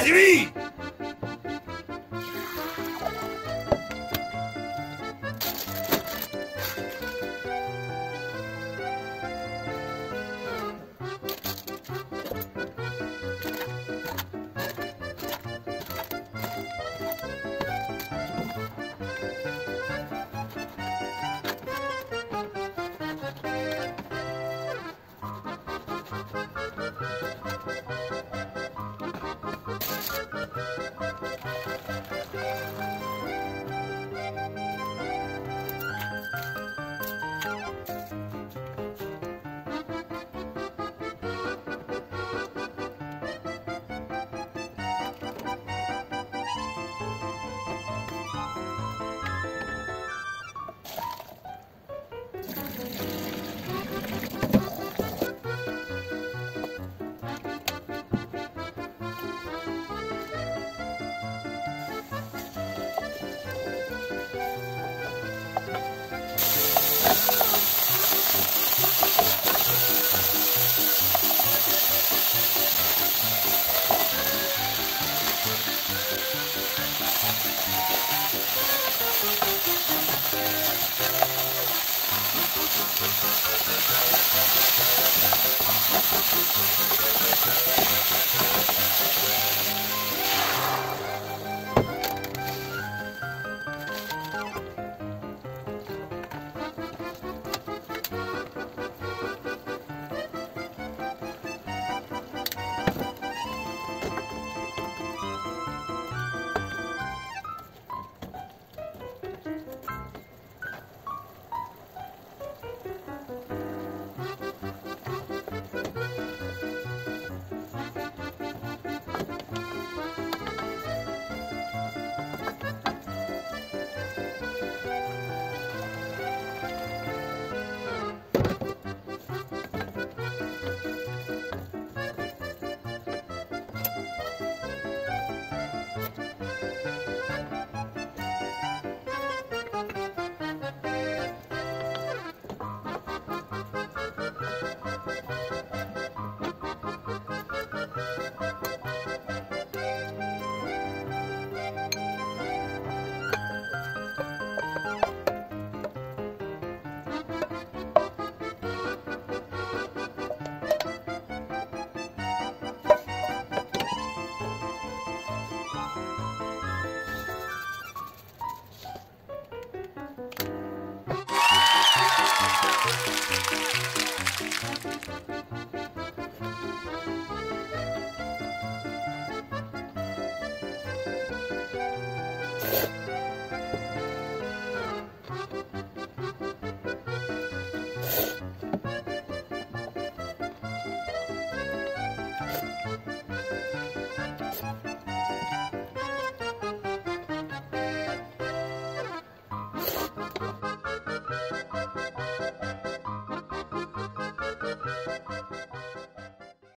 recibí!